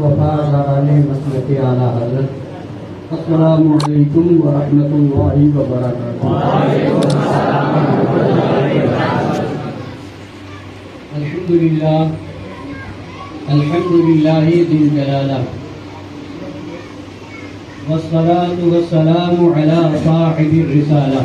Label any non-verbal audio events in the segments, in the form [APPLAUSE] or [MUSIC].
वफादाराने मसलत आला हजरत अस्सलाम वालेकुम व रहमतुल्लाहि व बरकातुहू अल्हम्दुलिल्लाह अल्हम्दुलिल्लाह दिल जलाला वस्सलातु वस्सलामु अला साहिबिर रिसाला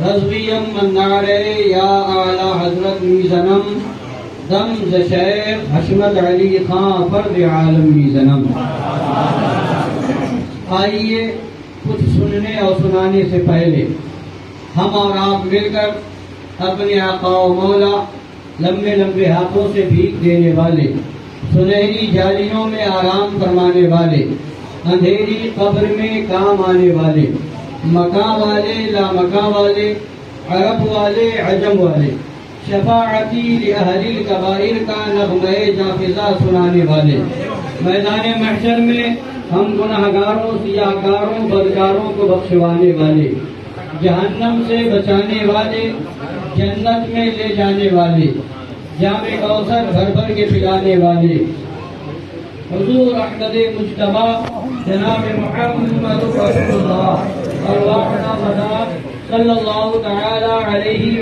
रजवियम मन्नारे या आला हज़रत मीजनम, दम जशैर हशमत अली खां पर आलम मीजनम। आइए कुछ सुनने और सुनाने से पहले, हम और आप मिलकर अपने आका मौला लंबे लंबे हाथों से भीग देने वाले, सुनहरी जालियों में आराम फरमाने वाले, अंधेरी कब्र में काम आने वाले मका वाले ला मका वाले अरब वाले अजम वाले शफाती अहलिल का नगमय जाफिजा सुनाने वाले। मैदान महशर में हम गुनाहगारों सियाकारों बदकारों को बख्शवाने वाले। जहन्नम से बचाने वाले, जन्नत में ले जाने वाले। जामे अवसर भर भर के पिलाने वाले। हजूर अहमद मुशतबा जनाब मोहम्मद सल्लल्लाहु तआला अलैहि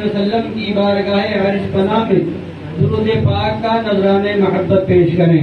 वसल्लम की बारगाह अर्श बना में दुरुद पाक का नजरान महब्बत पेश करें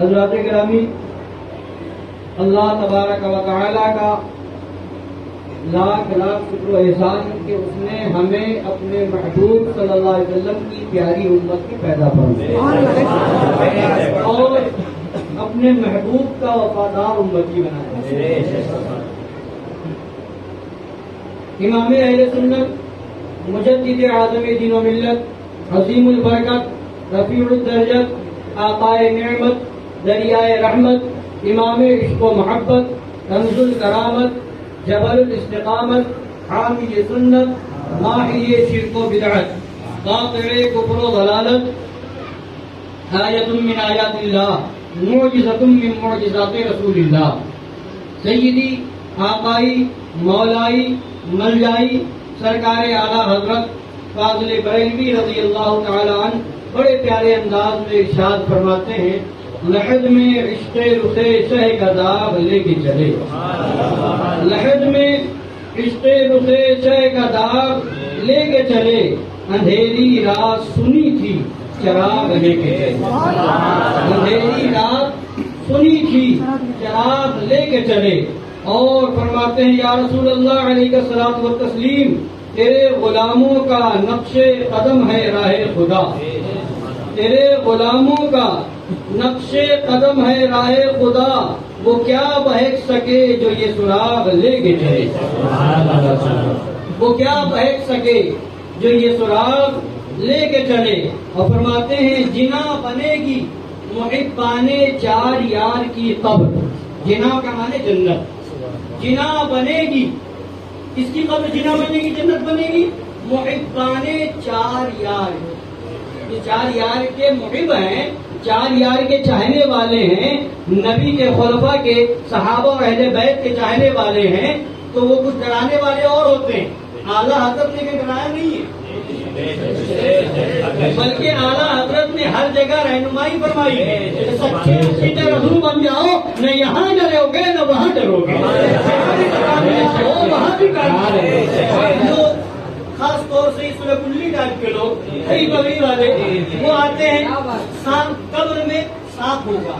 हजरात ग्रामी अल्लाह तबारक वाला का लाख लाख शुक्र एहसान कि उसने हमें अपने महबूब सल्लल्लाहु अलैहि वसल्लम की प्यारी उम्मत की पैदा कर और अपने महबूब का वफादार उम्मती बनाया इमाम अहल सुन्नत मुजद आज़म दिनो मिलत हजीम बरकत रफ़ी दर्जत आताए नमत दरियाए रहमत, इमाम इश्क मोहब्बत रमजुल करामत जबल इस्तकामत हामिल सुन्नत, माहिय शिरको बिदअत। कातिल कुफर दलालत आयतुम मिन आयातिल्लाह मोजिजतुम मिन मोजिजात रसूलिल्लाह। सैदी आकाई मौलाई, मलजाई, सरकार आला हज़रत, फाजिल बरेलवी रज़ी अल्लाह तन बड़े प्यारे अंदाज में इर्शाद फरमाते हैं लहद में इश्क रुखे शह कदाब लेके चले। लहद में इश्क रुखे शह कदाब लेके चले, अंधेरी रात सुनी थी चराग लेके चले। अंधेरी रात सुनी थी चराग लेके चले। और फरमाते हैं, या रसूल अल्लाह सलात व तस्लीम, तेरे गुलामों का नक्शे कदम है राह खुदा। तेरे गुलामों का नक्शे कदम है राय खुदा, वो क्या बहक सके जो ये सुराग ले गिरे? वो क्या बहक सके जो ये सुराग लेके चले? और फरमाते हैं, जिना बनेगी मुहिबाने चार यार की कब्र। जिना का माने जन्नत। जिना बनेगी इसकी कब्र? जिना बनेगी, जन्नत बनेगी? मुहिबाने चार यार। ये चार यार के मुहिब हैं चार यार के चाहने वाले हैं नबी के खलफा के सहाबा और अहले बैत के चाहने वाले हैं तो वो कुछ डराने वाले और होते हैं। आला हज़रत ने डराया नहीं है? बल्कि आला हज़रत ने हर जगह रहनुमाई फरमाई है सच्चे सीधे रसूल बन जाओ न यहाँ डरोगे न वहाँ डरोगे। वहाँ भी खास तौर से इसमें कुल्ली टाइप के लोग कई बगड़ी वाले वो आते हैं सांप कब्र में सांप होगा।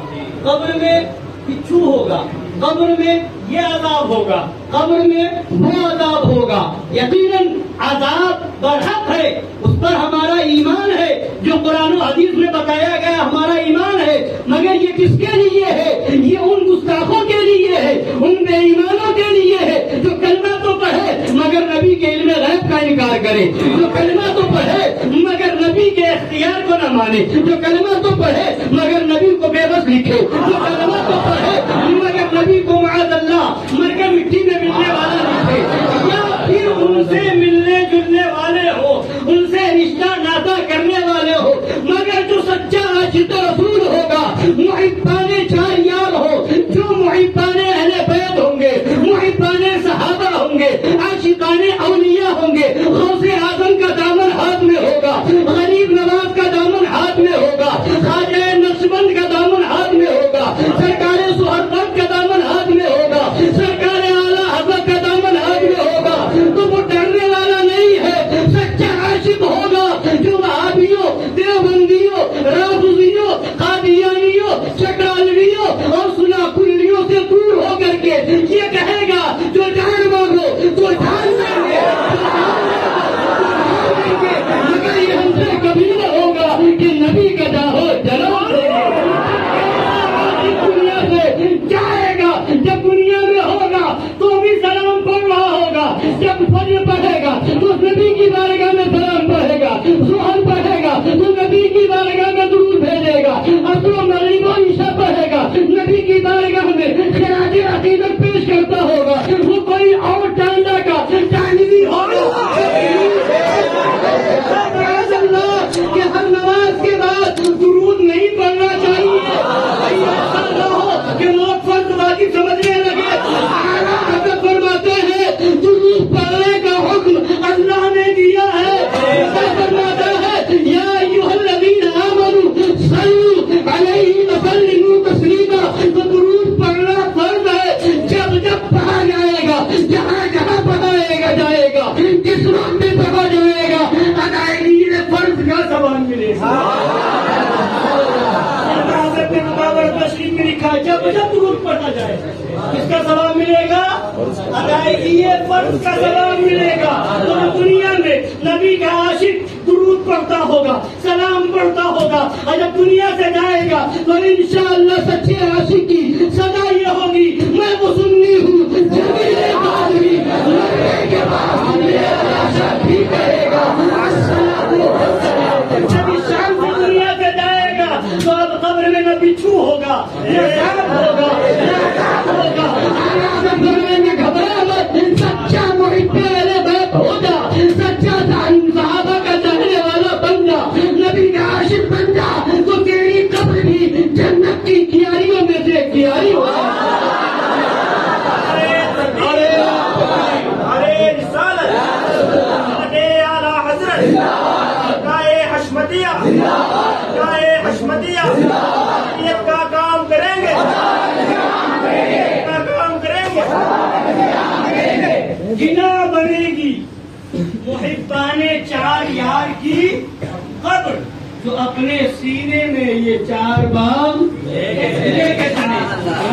कब्र में बिच्छू होगा। कब्र में ये अजाब होगा। कब्र में वो अजाब होगा। यकीनन अजाब बढ़त है। उस पर हमारा ईमान है। जो कुरान हदीस में बताया गया हमारा ईमान है। मगर ये किसके लिए है? ये उन गुस्ताखों के लिए है। उन बेईमानों के लिए है। जो कलमा पढ़े मगर नबी के इल्म गैब का इनकार करे। जो कलमा तो पढ़े मगर नबी के इख्तियार को न माने। जो कलमा तो पढ़े मगर नबी को बेबस लिखे। जो कलमा तो पढ़े मगर नबी को मादल्ला मरकर मिट्टी में मिलने वाला लिखे। या फिर उनसे मिलने जुलने वाले हो, उनसे रिश्ता नाता करने वाले हो, मगर जो सच्चा आशिक रसूल होगा मुहिबाने आशिकाने अवलिया में लिखा जब जब दुरूद पढ़ा जाए किसका सवाब मिलेगा अदायगी फ़र्ज़ का सवाब मिलेगा तो दुनिया में नबी का आशिक दुरूद पढ़ता होगा सलाम पढ़ता होगा और जब दुनिया से जाएगा तो इंशाअल्लाह सच्चे आशिक की सदा ये होगी मैं वो सुन्नी हूँ जमीले आदमी के बाद भी कहेगा अस्सलामु अलैकुम। जब इंसान शाम दुनिया से जाएगा तो अब कब्र में न बिच्छू होगा, न सांप होगा होगा। में घबरा मत सच्चा मुहिब अपने सीने में ये चार बाग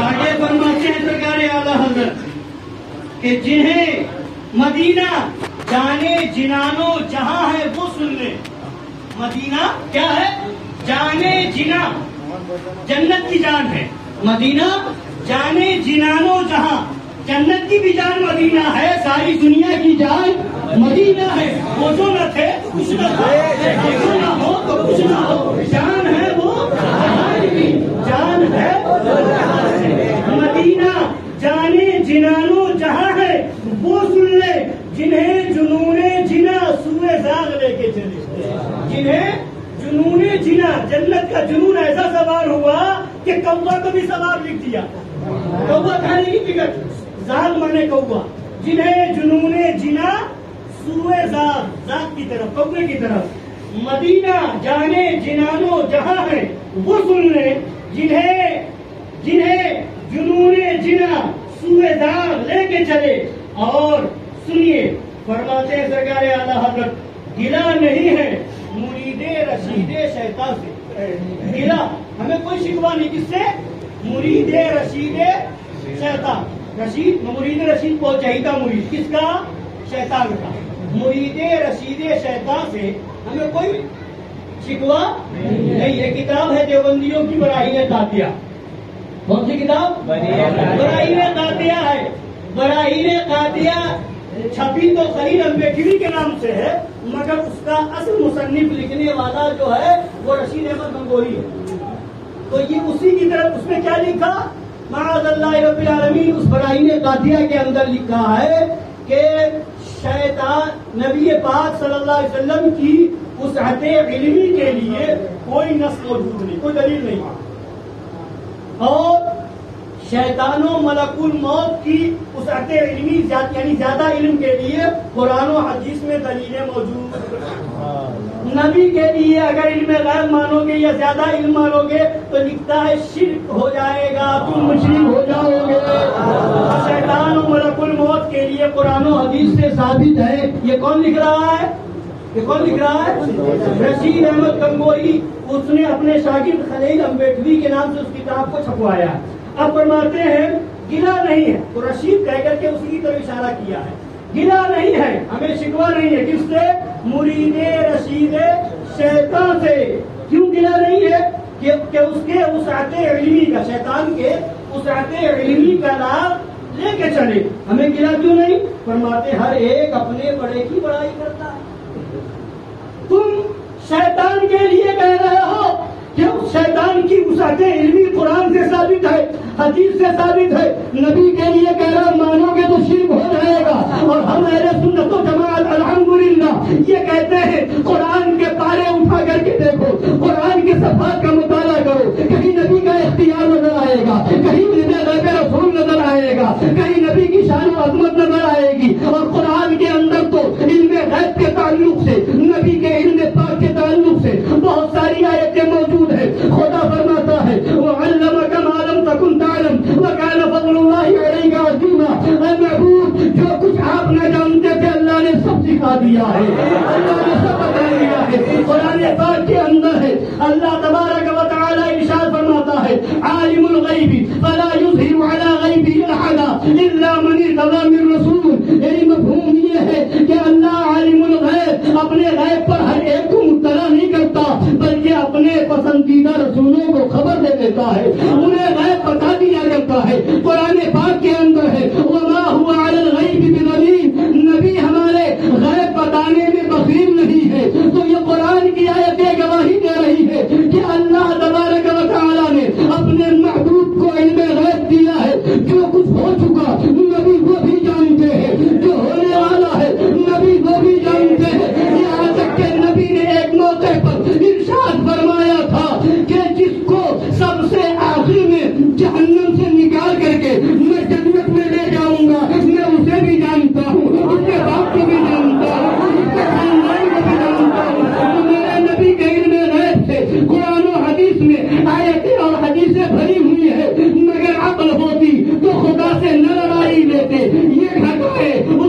आगे फरमाते हैं सरकार आला हज़रत कि जिन्हें मदीना जाने जिनानो जहाँ है वो सुन ले। मदीना क्या है? जाने जिना। जन्नत की जान है। मदीना जाने जिनानो जहाँ। जन्नत की भी जान मदीना है सारी दुनिया की जान मदीना है, वो जो न थे कुछ न वो न हो तो कुछ न हो। जान है वो जान है मदीना, जाने जिनानो जहाँ है, वो सुन ले, जिन्हें जुनूने जिना सुए जाग लेके चले। जिन्हें जुनूने जिना, जन्नत का जुनून ऐसा सवार हुआ कि कौवा को भी सवार लिख दिया। कौवा खाने की टिकट जाग माने कौवा। जिन्हें जुनूने जिना सुए जाग जाग की तरफ़ कौवे की तरफ़। मदीना जाने जिनानो जहाँ है, वो सुन ले, जिन्हें जिन्हें जुनूने जिना सूएदार लेके चले। और सुनिए, फरमाते सरकार आला हज़रत, गिला नहीं है, मुरीदे रशीदे शैता से। गिला, हमें कोई शिकवा नहीं, किससे? मुरीदे रशीदे शैतान। रशीद, मुरीद रशीद को चाहिए मुरीद। किसका? शैतान का। मुरीदे रशीदे शैतान से हमें कोई शिकवा नहीं ये किताब है देवबंदियों की बराही ने दातिया कौन सी किताब? बराही ने दातिया है बराही ने दातिया छपी तो खलील अम्बेडकरी के नाम से है मगर उसका असल मुसन्निफ लिखने वाला जो है वो रशीद अहमद गंगोही है। तो ये उसी की तरफ़ उसमें क्या लिखा? महादल्लामीन उस ने कादिया के अंदर लिखा है कि शैतान नबी पाक सल्लल्लाहु अलैहि वसल्लम की उस इल्मी के लिए कोई नस मौजूद नहीं, कोई दलील नहीं। और शैतानो मलकुल मौत की उस इल्मी यानी ज़्यादा इल्म के लिए कुरान हदीस में दलीलें मौजूद नबी के लिए अगर इल्म गैर मानोगे या ज़्यादा इल्म मानोगे तो लिखता है शिरक हो जाएगा तुम मुशरिक हो जाओगे। शैतान मलकुल मौत के लिए कुरान हदीस से साबित है। ये कौन लिख रहा है? ये कौन लिख रहा है? रशीद अहमद गंगोई उसने अपने शागिर्द खलील अम्बेडकरी के नाम से उस किताब को छपवाया। अब फरमाते हैं गिला नहीं है। तो रशीद कह करके उसी तरफ़ इशारा किया है। गिला नहीं है हमें शिकवा नहीं है। किससे? मुरीदे रशीदे शैतान से। क्यों गिला नहीं है? कि, कि उसके उस आते इल्मी का शैतान के उस आते इल्मी का लाभ लेके चले। हमें गिला क्यों नहीं? फरमाते हर एक अपने बड़े की बड़ाई करता है। तुम शैतान के लिए कह रहे हो कि उस शैतान की उसाते इल्मी कुरान से साबित है, हदीस से साबित है? नबी के लिए कह रहा मानोगे तो शिरक हो जाएगा। और हम अहले सुन्नत जमात, अल्हम्दुलिल्लाह, ये कहते हैं, कुरान के पारे उठा करके देखो, कुरान के सफात का मुताला करो। कहीं नबी का इख्तियार नज़र आएगा, कहीं रसूल नज़र आएगा, कहीं नबी की शान अजमत नज़र आएगी। और कुरान के अंदर तो इल्म गैब के ताल्लुक से नबी आयतें मौजूद है। खुदा फरमाता है वो अल्लाह का मालम तकुन तालम वकाल फजलुल्लाह जो कुछ आप न जानते थे, अल्लाह ने सब सिखा दिया है अल्लाह ने सब बता दिया है कुरान पाक के अंदर है अल्लाह तबारक व तआला इरशाद फरमाता है आलिमुल गैबी फला युज़हिरु अला गैबी अहदा इल्ला मन इर्तदा मिन रसूल यानी मफहूम ये है कि अल्लाह आलिमुल गैब अपने गैब पर हर एक को मुत्तला नहीं करता बल्कि अपने पसंदीदा रसूलों को खबर दे देता है। उन्हें मैं बता दिया जाता है। कुरान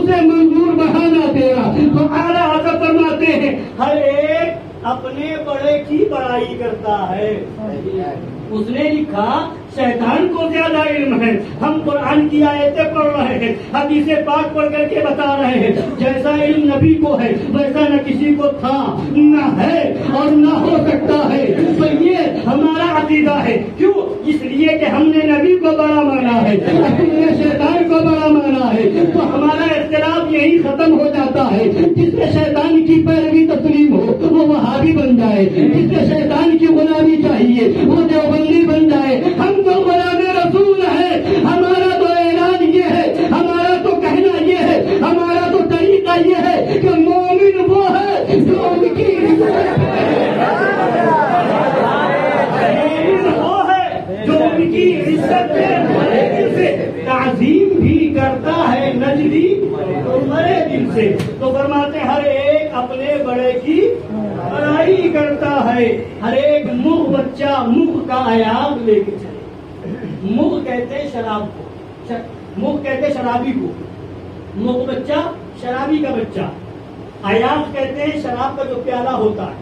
उसे मंजूर बहाना तेरा। तो आला हज़रत फरमाते हैं हर एक अपने बड़े की बड़ाई करता है। उसने लिखा, शैतान को ज़्यादा इल्म है। हम कुरान की आयतें पढ़ रहे हैं, हम इसे पाक पढ़ करके बता रहे हैं। जैसा इल्म नबी को है, वैसा न किसी को था, न है और न हो सकता है। तो ये हमारा अकीदा है। क्यों? इसलिए कि हमने नबी को बड़ा माना है, हमने शैतान को बड़ा माना है। तो हमारा इख्तलाफ यही खत्म हो जाता है। जिससे शैतान की पैरवी तस्लीम हो, वो वहाबी बन जाए। जिससे शैतान की गुलामी चाहिए, वो देवबंदी बन जाए हम तो गुलाम रसूल है। हमारा तो ऐलान ये है। हमारा तो कहना ये है। हमारा तो तरीका ये है कि मोमिन वो है जो उनकी ताजीम भी करता है, नजरी तो मरे दिल से तो फरमाते, हर एक अपने बड़े की बड़ाई करता है। हर एक मुख बच्चा मुख का आयाब लेके चले। मुख कहते शराब को। मुख कहते शराबी को। मुख बच्चा, शराबी का बच्चा। आयाब कहते हैं शराब का जो प्याला होता है।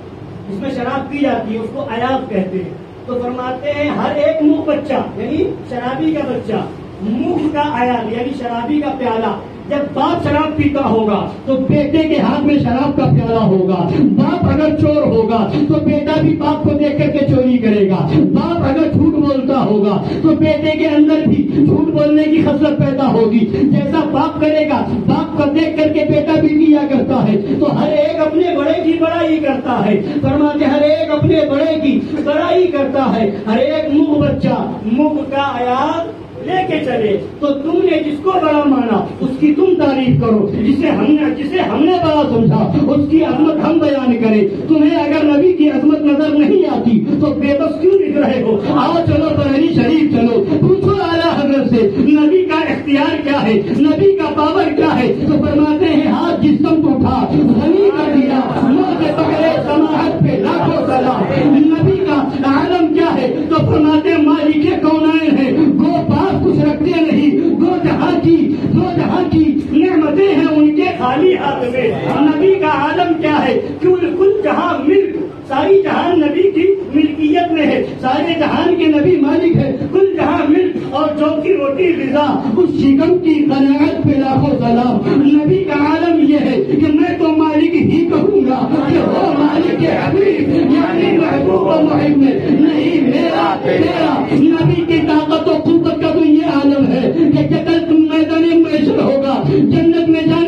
जिसमें शराब पी जाती है, उसको आयाब कहते हैं। तो फरमाते हैं, हर एक मुख बच्चा, यानी शराबी का बच्चा, मुख का आयाब यानी शराबी का प्याला जब बाप शराब पीता होगा तो बेटे के हाथ में शराब का प्याला होगा। बाप अगर चोर होगा तो बेटा भी बाप को देख करके चोरी करेगा। बाप अगर झूठ बोलता होगा तो बेटे के अंदर भी झूठ बोलने की खसरत पैदा होगी। जैसा बाप करेगा, बाप को देख करके बेटा भी किया करता है। तो हर एक अपने बड़े की बड़ाई करता है। फरमाते, हर एक अपने बड़े की बड़ाई करता है। हर एक मुख बच्चा मुख का आयात लेके चले तो तुमने जिसको बड़ा माना, उसकी तुम तारीफ़ करो। जिसे हमने जिसे हमने बड़ा समझा, उसकी अजमत हम बयान करें। तुम्हें अगर नबी की अजमत नज़र नहीं आती तो बेबस क्यों लिख रहे हो? आओ चलो बरहरी शरीफ चलो। पूछो आला हज़रत से, नबी का इख्तियार क्या है? नबी का पावर क्या है? तो फरमाते हैं, हाथ जिसम को उठा, धनी कर दिया पकड़े समाहत पे लाखों सलाम। नबी का आलम क्या है? तो फरमाते मालिक कौनाइन है? रखते नहीं। दो जहाँ की, दो जहाँ की नेमतें हैं उनके खाली हाथ में। नबी का आलम क्या है? कुल कुल जहाँ मिल्क सारी जहान नबी की मिल्कियत में है, सारे जहान के नबी मालिक है, कुल जहाँ मिल्क और जो की रोटी रिजा उस शिकम की कनात पे लाखों सलाम। नबी का आलम यह है कि मैं तो मालिक ही कहूँगा कि हो मालिक के हबीब, यानी महबूब और मुहिब में नहीं मेरा तेरा नबी की ताकत और कुत का तो ये आलम है कि कल तुम मैदान मैशर होगा, जन्नत में जाने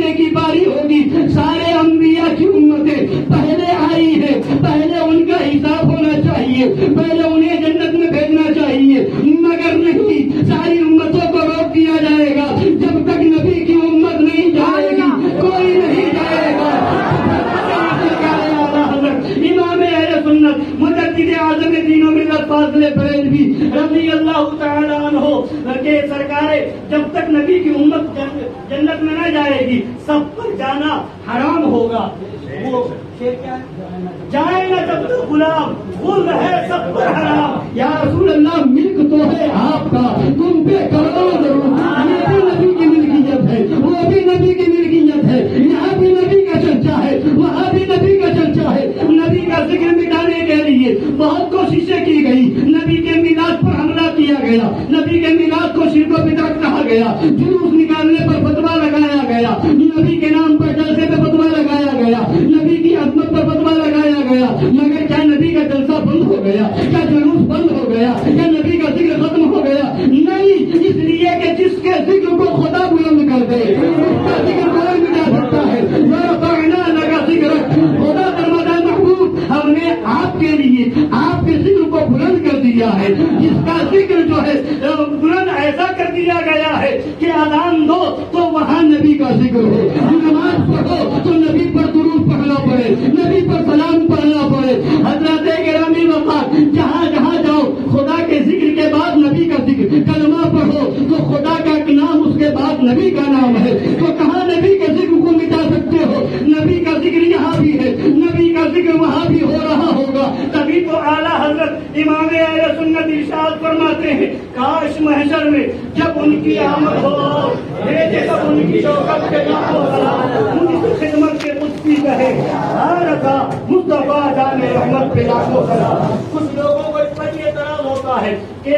कुछ लोगों को इस पर भी एतराज़ होता है कि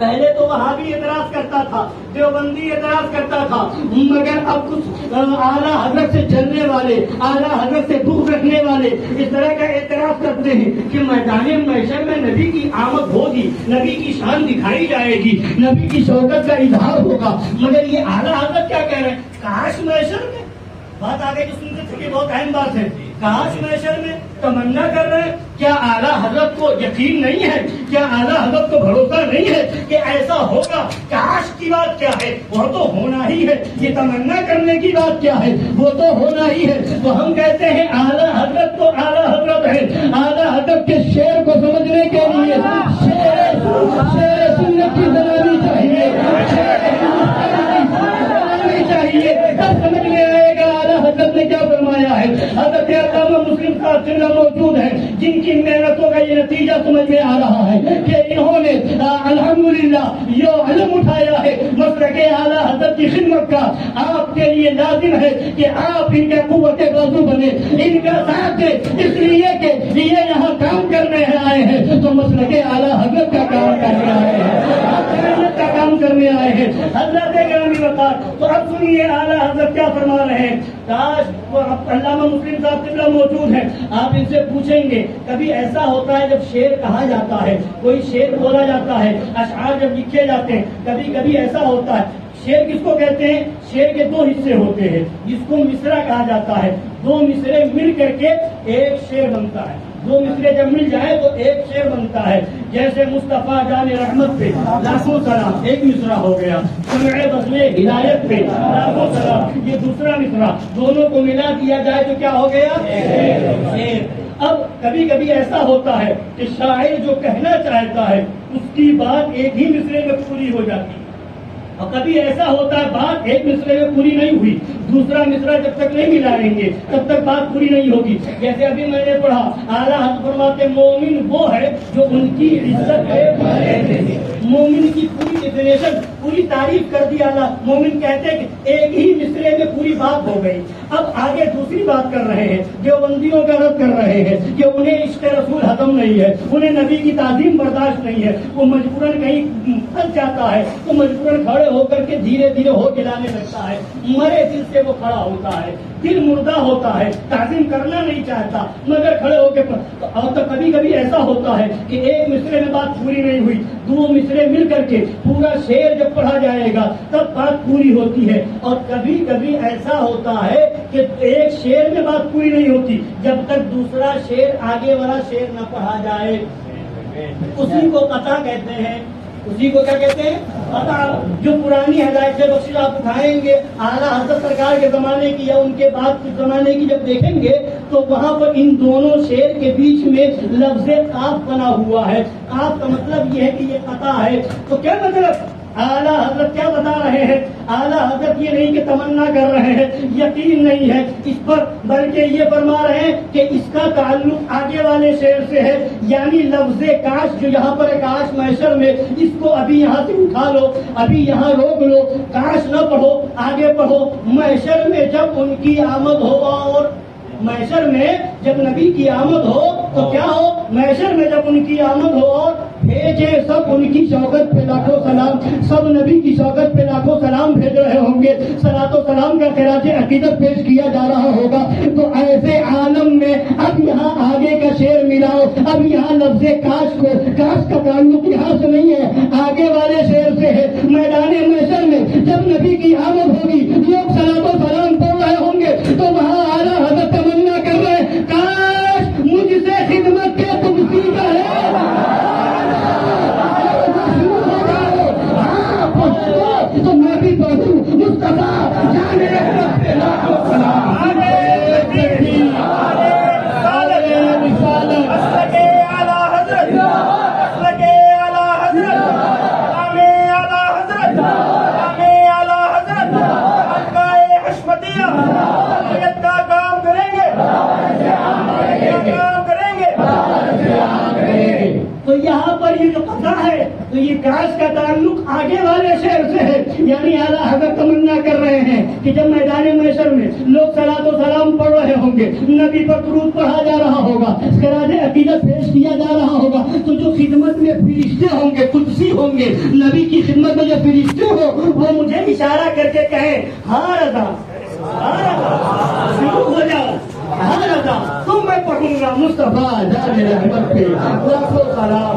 पहले तो वहाँ भी एतराज़ करता था, देवबंदी एतराज़ करता था, मगर अब कुछ आला हज़रत से चलने वाले, आला हज़रत से दुख रखने वाले इस तरह का एतराज़ करते हैं कि मैदान मैशर में नबी की आमद होगी, नबी की शान दिखाई जाएगी, नबी की शौकत का इजहार होगा। मगर ये आला हज़रत क्या कह रहे हैं? काश मैशर में? बात आगे जो सुनते थे कि बहुत अहम बात है। काश मैशर में तमन्ना कर रहे हैं। क्या आला हज़रत को यकीन नहीं है? क्या आला हज़रत को भरोसा नहीं है कि ऐसा होगा? काश की बात क्या है? वो तो होना ही है। ये तमन्ना करने की बात क्या है? वो तो होना ही है। तो हम कहते हैं, आला हज़रत तो आला हज़रत है। आला हज़रत के शेर को समझने के लिए शेर शेर सुन्नत की बनानी चाहिए। है। हज़रत मुस्लिम साहब मौजूद है, जिनकी मेहनतों का ये नतीजा समझ में आ रहा है कि इन्होंने अल्हम्दुलिल्लाह, यो अलम उठाया है। मसर के आला हज़रत की खिदमत का आपके लिए लाजिम है कि आप इनके कुत बाजू बने, इनका साथ, इसलिए कि ये यहाँ काम करने आए हैं। तो मसर के आला हज़रत का काम करने आए हैं। का काम करने आए हैं। हज़रत अब सुनिए, आला हज़रत क्या फरमा रहे हैं? काश अल्लामा मुस्लिम साहब किबला मौजूद है? आप इनसे पूछेंगे, कभी ऐसा होता है जब शेर कहा जाता है, कोई शेर बोला जाता है अशार जब लिखे जाते हैं कभी कभी ऐसा होता है। शेर किसको कहते हैं? शेर के दो हिस्से होते हैं, जिसको मिसरा कहा जाता है। दो मिसरे मिल करके एक शेर बनता है। दो मिसरे जब मिल जाए तो एक शेर बनता है। जैसे मुस्तफ़ा जान रहमत पे लाखों सलाम, एक मिसरा हो गया। समय बसले हिदायत पे लाखों सलाम, ये दूसरा मिसरा। दोनों को मिला दिया जाए तो क्या हो गया? शेर। अब कभी कभी ऐसा होता है कि शायर जो कहना चाहता है, उसकी बात एक ही मिसरे में पूरी हो जाती। है और कभी ऐसा होता है, बात एक मिसरे में पूरी नहीं हुई। दूसरा मिसरा जब तक नहीं मिलाएँगे तब तक बात पूरी नहीं होगी। जैसे अभी मैंने पढ़ा, आला हज फरमाते, मोमिन वो है जो उनकी इज़्ज़त है। मोमिन की पूरी डेफिनेशन पूरी तारीफ़ कर दी आला। मोमिन कहते हैं कि एक ही मिसरे में पूरी बात हो गई। अब आगे दूसरी बात कर रहे हैं, जो बंदियों का रद्द कर रहे हैं, कि उन्हें इश्क रसूल हजम नहीं है, उन्हें नबी की ताजीम बर्दाश्त नहीं है। वो मजबूरन कहीं फंस जाता है तो मजबूरन खड़े होकर के धीरे धीरे हो गिलाने लगता है। मरे दिल से वो खड़ा होता है। दिल मुर्दा होता है ताजीम करना नहीं चाहता मगर खड़े होकर तो, और तो कभी कभी ऐसा होता है कि एक मिसरे में बात पूरी नहीं हुई दो मिसरे मिल करके पूरा शेर जब पढ़ा जाएगा तब बात पूरी होती है। और कभी कभी ऐसा होता है कि एक शेर में बात पूरी नहीं होती जब तक दूसरा शेर आगे वाला शेर न पढ़ा जाए। उसी को कथा कहते हैं। उसी को क्या कहते हैं? पता जो पुरानी हदायत बख्शिश आप उठाएँगे। आला हज़रत सरकार के जमाने की या उनके बाद के जमाने की जब देखेंगे तो वहाँ पर इन दोनों शेर के बीच में लफ्ज आप बना हुआ है। आपका का मतलब यह है कि ये पता है। तो क्या मतलब? आला हज़रत क्या बता रहे हैं? आला हज़रत ये नहीं कि तमन्ना कर रहे हैं, यकीन नहीं है। इस पर बल्कि ये फरमा रहे हैं कि इसका ताल्लुक आगे वाले शेर से है। यानी लफ्ज काश जो यहाँ पर है काश मैशर में, इसको अभी यहाँ से उठा लो, अभी यहाँ रोक लो। काश न पढ़ो, आगे पढ़ो। मैशर में जब उनकी आमद हो और मैशर में जब नबी की आमद हो तो क्या हो? मैशर में जब उनकी आमद हो और भेजे सब उनकी शौकत पे लाखों सलाम, सब नबी की शौकत पे लाखों सलाम भेज रहे होंगे। सलातो सलाम का खराज अकीदत पेश किया जा रहा होगा। तो ऐसे आलम में अब यहाँ आगे का शेर मिलाओ। अब यहाँ लफ्ज काश को, काश का ताल्लुक यहाँ से नहीं है। आगे वाले शेर से है। मैदान मैसर में जब नबी की आमद होगी, लोग सलातो सलाम पढ़ कर रहे हैं कि जब मैदान मैसर में, लोग सलातो सलाम पढ़ रहे होंगे, नबी पर दुरूद पढ़ा जा रहा होगा खराज अकीदत पेश किया जा रहा होगा। तो जो खिदमत में फरिश्ते होंगे, कुदसी होंगे, नबी की खिदमत में जो फरिश्ते हो, वो मुझे इशारा करके कहे हाँ रजा हाँ हो जाओ हाँ तो मैं पढ़ूँगा मुस्तफ़ा जाने रहमत पे, लाखों सलाम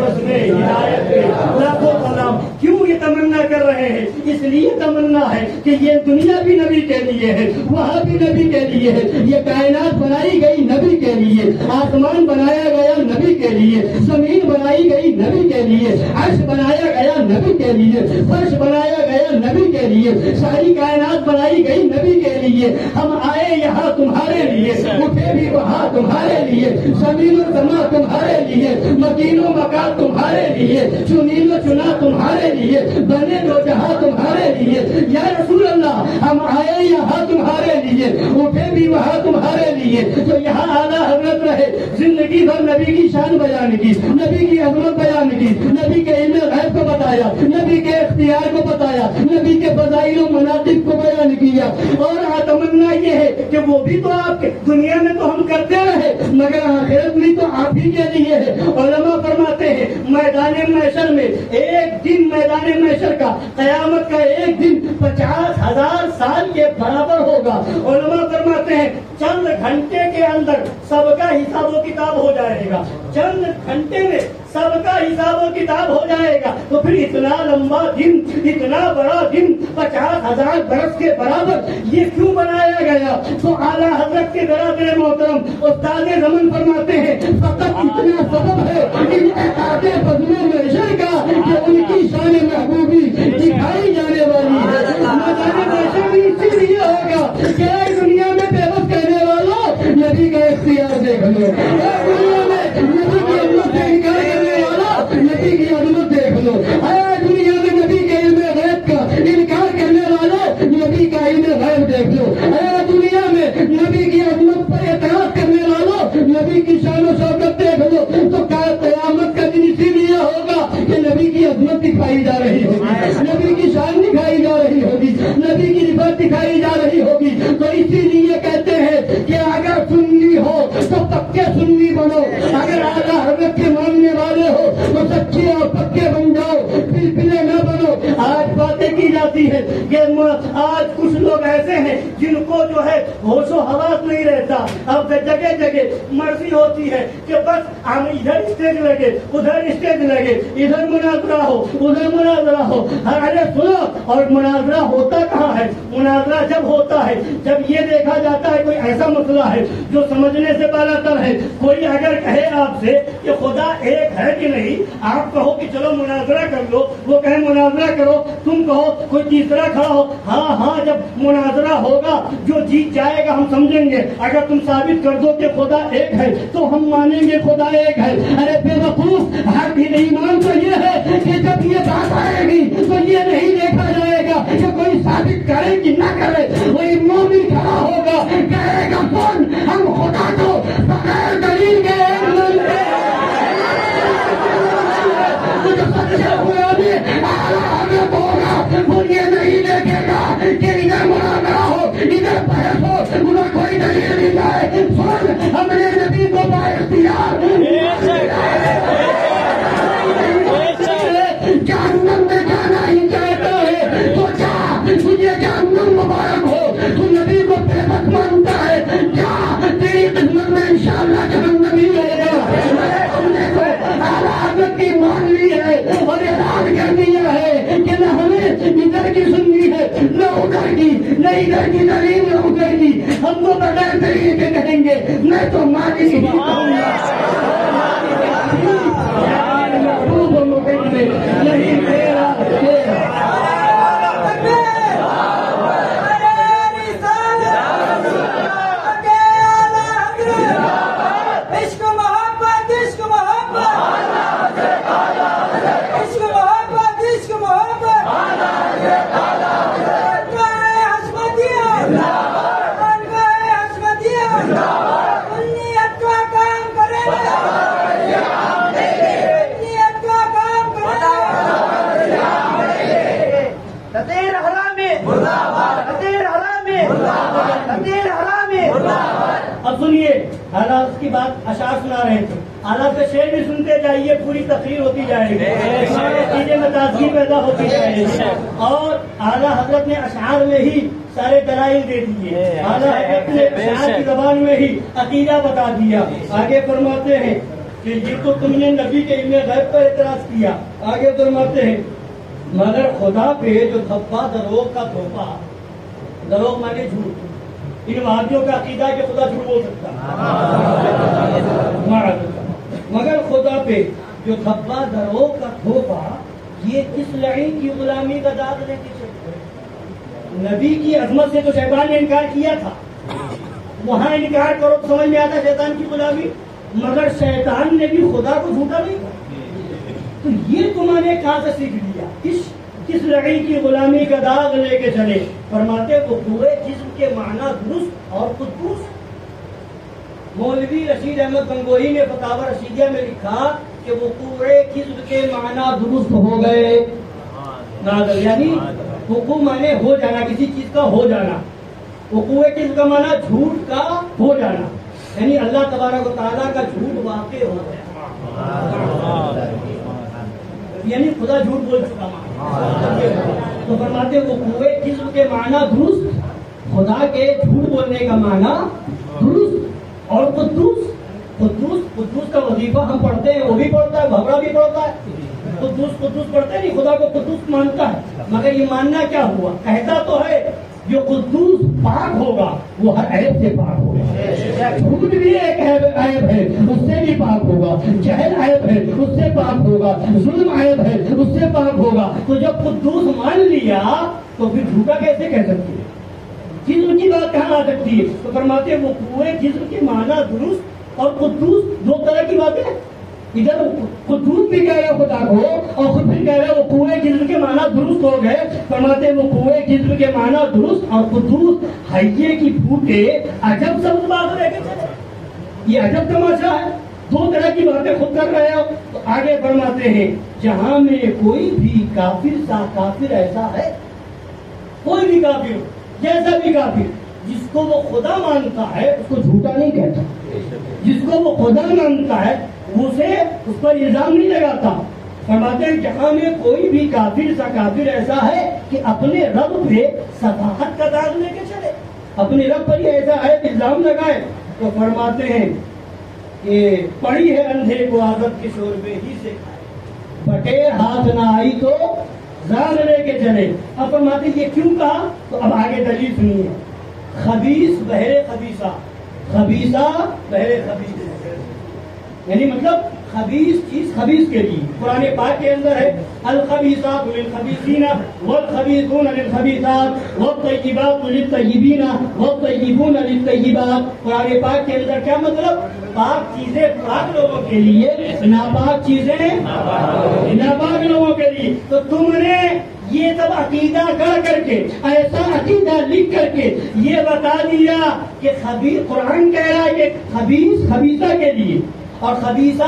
बस में हिदायत पे, लाखों सलाम, क्यों ये तमन्ना कर रहे हैं इसलिए तमन्ना है कि ये दुनिया भी नबी के लिए है, वहाँ भी नबी के लिए है। ये कायनात बनाई गई नबी के लिए, आसमान बनाया गया नबी के लिए, ज़मीन बनाई गई नबी के लिए, अर्श बनाया गया नबी के लिए, फर्श बनाया गया नबी के लिए, सारी कायनात बनाई गई नबी के लिए। हम आए यहाँ तुम्हारे लिए, उठे भी वहाँ तुम्हारे लिए, ज़मीन और समा तुम्हारे लिए मकीनो मकान तुम्हारे लिए चुनीनो चुना तुम्हारे लिए, बने दो जहाँ तुम्हारे लिए। या रसूल अल्लाह हम आए यहाँ तुम्हारे लिए। उठे भी वहाँ तुम्हारे लिए। तो यहाँ आला हज़रत रहे। ज़िंदगी भर नबी की शान बयान की, नबी की अजमत बयान की, नबी के इल्म गैब को बताया, नबी के इख्तियार को बताया, नबी के फजाइल मनातिब को बयान किया। और तमन्ना ये है कि वो भी तो आपके, दुनिया में तो हम करते रहे, मगर आखिरत भी तो आप ही के लिए है। उलमा फरमाते हैं मैदान मैशर में, एक दिन मैदान मैशर का, कयामत का एक दिन पचास हज़ार साल के बराबर होगा। उलमा फरमाते हैं, चंद घंटे के अंदर सबका हिसाब किताब हो जाएगा। चंद घंटे में सबका हिसाब किताब हो जाएगा। तो फिर इतना लंबा दिन, इतना बड़ा दिन, पचास हज़ार बरस के बराबर, ये क्यों बनाया गया? तो आला हज़रत के बराबर मोहतरम। उस्ताद जमन फरमाते हैं, फकत इतना सबब है का कि उनकी शान महबूबी दिखाई जाने वाली है। दुनिया में बेबस कहने वालों का देख लो दुनिया में इनकार करने वाला नदी की अजमत देख लो दुनिया में नदी के इल्म गैब का इनकार करने वाला नदी का इल्म गैब देख लो दुनिया में नबी की अजमत पर एतराज़ करने वालों नबी की शान देख लो। तो क्या कयामत का दिन इसीलिए होगा कि नबी की अजमत दिखाई जा रही होगी है। म- आज कुछ लोग ऐसे हैं जिनको जो है होशो हवास नहीं रहता। अब जगह जगह मर्ज़ी होती है कि बस हम इधर स्टेज लगे, उधर स्टेज लगे। इधर मुनाजरा हो, उधर मुनाजरा हो। अरे सुनो, और मुनाजरा होता कहाँ है? मुनाजरा जब होता है, जब ये देखा जाता है कोई ऐसा मसला है जो समझने से बालातर है। कोई अगर कहे आपसे कि खुदा एक है कि नहीं, आप कहो कि चलो मुनाजरा कर लो, वो कहे मुनाजरा करो, तुम कहो कोई तीसरा खड़ा हो हाँ हाँ जब मुनाजरा होगा, जो जीत जाएगा, हम समझेंगे। अगर तुम साबित कर दो कि खुदा एक है तो हम मानेंगे खुदा एक है। अरे बेवकूफ़, हर भी नहीं मान तो ये है कि जब ये बात आएगी तो ये नहीं देखा जाएगा कि कोई साबित करे कि ना करे। वही मोमिन खड़ा होगा, कहेगा कौन हम खुदा को सुन हमने नबी को बाइख्तियार जहन्नम उधर की न इधर की दलील न उधर हम तो बगैर तरीके के कहेंगे मैं तो मानी ही कहूँगा [LAUGHS] नहीं मेरा तेरा इश्क मोहब्बत इश्क मोहब्बत इश्क मोहब्बत इश्क मोहब्बत अनकाए हसमतिया अनकाए हसमतिया उन्नीयत का काम करेगा उन्नीयत का काम करेगा नजीर हरामी नजीर हरामी नजीर हरामी अब सुनिए हालात की बात अशार सुना रहे थे हालात का शेर जाइए पूरी तकरीर होती जाएगी। में ताजगी पैदा होती जाएगी। और आला हज़रत ने अशार में ही सारे दलाइल दे दिए। आला हज़रत ने अशार की जबान में ही अकीदा बता दिया। आगे फरमाते हैं कि ये तो तुमने नबी के इल्म गैब पर एतराज़ किया। आगे फरमाते हैं मगर खुदा पे जो धब्बा दरोग का धोपा दरोग माने झूठ। इन वादियों का अकीदा के खुदा झूठ बोल सकता। है। मगर खुदा पे जो धब्बा दरो का धोखा ये किस लड़ी की गुलामी का दाग लेके चलते नबी की अजमत से तो शैतान ने इनकार किया था। वहाँ इनकार करो तो समझ में आता शैतान की गुलामी। मगर शैतान ने भी खुदा को झूठा नहीं तो ये तुम्हारे कहाँ से सीख लिया? किस किस लड़ी की गुलामी का दाग लेके चले। फरमाते वो पूरे जिस्म के माना दुरुस्त और कुदूस मौलवी रशीद अहमद गंगोही ने फतावा रशीदिया में लिखा कि वो पूरे किस्म के माना दुरुस्त हो गए। यानी हुकुम माने हो जाना, किसी चीज़ का हो जाना। हुकुए किस्म का माना झूठ का हो जाना। यानी अल्लाह तबारक व तआला का झूठ वाकई हो गया। यानी खुदा झूठ बोल चुका तो फरमाते वो कुए किस्म के माना दुरुस्त, खुदा के झूठ बोलने का माना और कुद्दूस कुद्दूस कुद्दूस का वजीफा हम पढ़ते हैं, वो भी पढ़ता है भबरा भी पढ़ता है। कुद्दूस कुद्दूस पढ़ते नहीं, खुदा को कुद्दूस मानता है। मगर ये मानना क्या हुआ? कहता तो है, जो कुद्दूस पाक होगा, वो हर ऐब से पाक होगा। झूठ भी एक ऐब है, उससे भी पाक होगा। जहल ऐब है, उससे पाक होगा। जुल्म ऐब है, उससे पाक होगा। तो जब कुद्दूस मान लिया तो फिर झूठा कैसे कह सकती है? जिस्म की बात कहाँ आ सकती है? तो फरमाते हैं, वो पूरे जिस्म के माना दुरुस्त और कुद्दूस, दो तरह की बातें हैं। इधर कुद्दूस भी कह रहे खुदा को, और खुद भी कह रहे वो पूरे जिस्म के माना दुरुस्त हो गए। फरमाते हैं, वो पूरे जिस्म के माना दुरुस्त और कुद्दूस हइये की फूटे, अजब शब्द बात चले ये अजब तमाशा है। दो तरह की बातें खुद कर रहे हो तो आगे फरमाते हैं, जहाँ में कोई भी काफिर सा काफिर ऐसा है, कोई भी काफिर जैसा भी काफिर जिसको वो खुदा मानता है, उसको झूठा नहीं कहता। जिसको वो खुदा मानता है, उसे उस पर इल्ज़ाम नहीं लगाता। फरमाते हैं, जहाँ में कोई भी काफिर, सा काफिर ऐसा है कि अपने रब पे सफाहत का दाग लेके चले। अपने रब पर ही ऐसा है इल्ज़ाम लगाए। तो फरमाते हैं कि पड़ी है अंधे को आदत किशोर में ही से खाए। बटे हाथ ना आई तो जान लेके चले अब फरमाते, ये क्यों कहा? तो अब आगे दलील सुनिए। खबीस बहरे खबीसा। खबीसा बहरे खबीस। यानी मतलब खबीस चीज़ खबीस के लिए। पुराने पाक के अंदर है, अल खबीसात लिल खबीसीना वल खबीसून लिल खबीसात वल तय्यिबात लिल तय्यिबीना वल तय्यिबून लिल तय्यिबात पुराने पाक के अंदर क्या मतलब? पाक चीज़ें पाक लोगों के लिए। नापाक चीज़ें नापाक लोगों के लिए। तो तुमने ये सब अकीदा कर करके, ऐसा अकीदा लिख करके ये बता दिया कि खबीर कुरान कह रहा है कि खबीस खबीसा के लिए। और खबीसा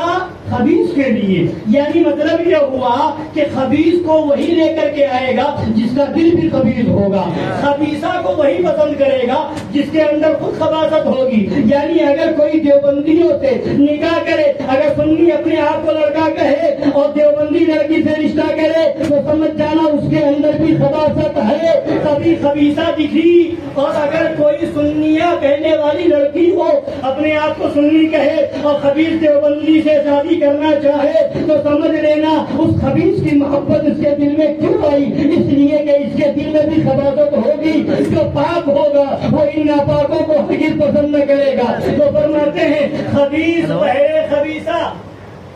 खबीस के लिए। यानी मतलब ये हुआ कि खबीस को वही लेकर के आएगा जिसका दिल भी खबीस होगा। खबीसा को वही पसंद करेगा जिसके अंदर खुद खबासत होगी। यानी अगर कोई देवबंदियों से निकाह करे, अगर सुन्नी अपने आप को लड़का कहे और देवबंदी लड़की से रिश्ता करे तो समझ जाना उसके अंदर भी खबासत है, तभी खबीसा दिखी। और अगर कोई सुन्निया कहने वाली लड़की हो, अपने आप को सुन्नी कहे और खबीस देवबंदी से शादी करना चाहे तो समझ लेना उस खबीज की मोहब्बत उसके दिल में क्यों आई? इसलिए कि इसके दिल में भी खबासत होगी। जो पाक होगा वो इन नापाकों को हरगिज पसंद न करेगा। तो फरमाते हैं खबीस बहरे खबीसा।